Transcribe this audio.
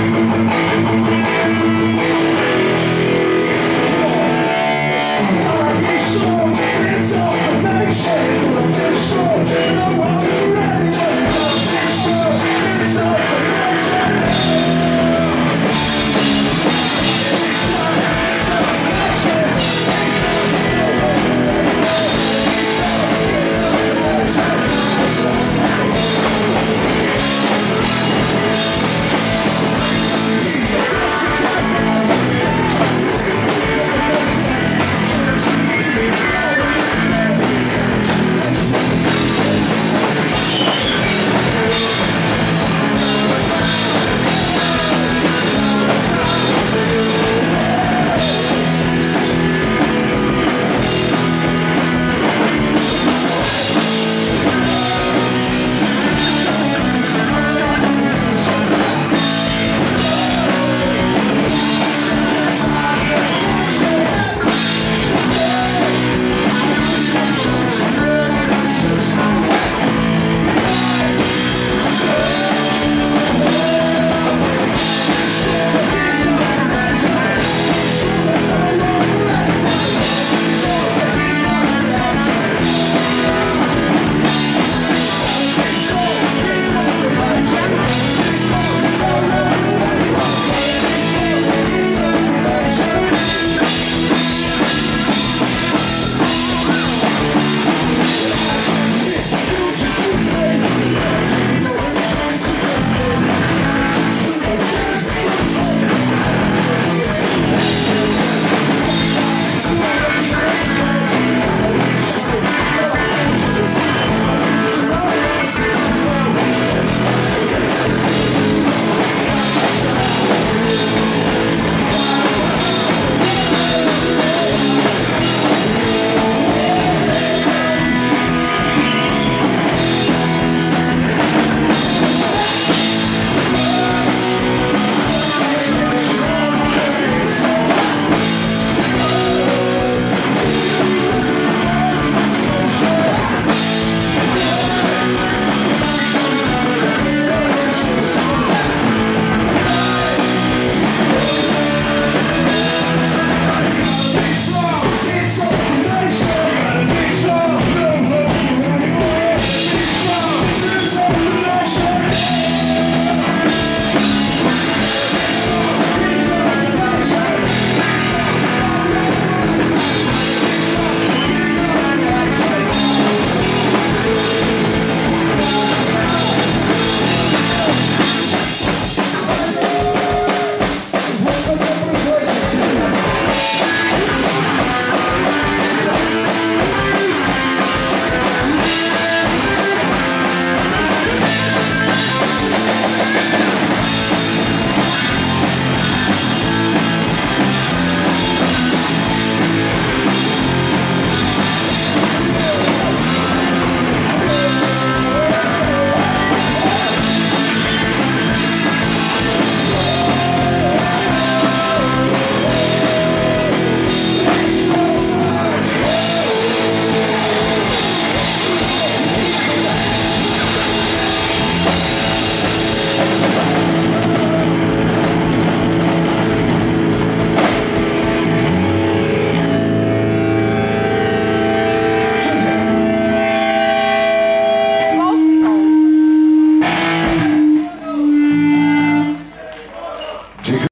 Música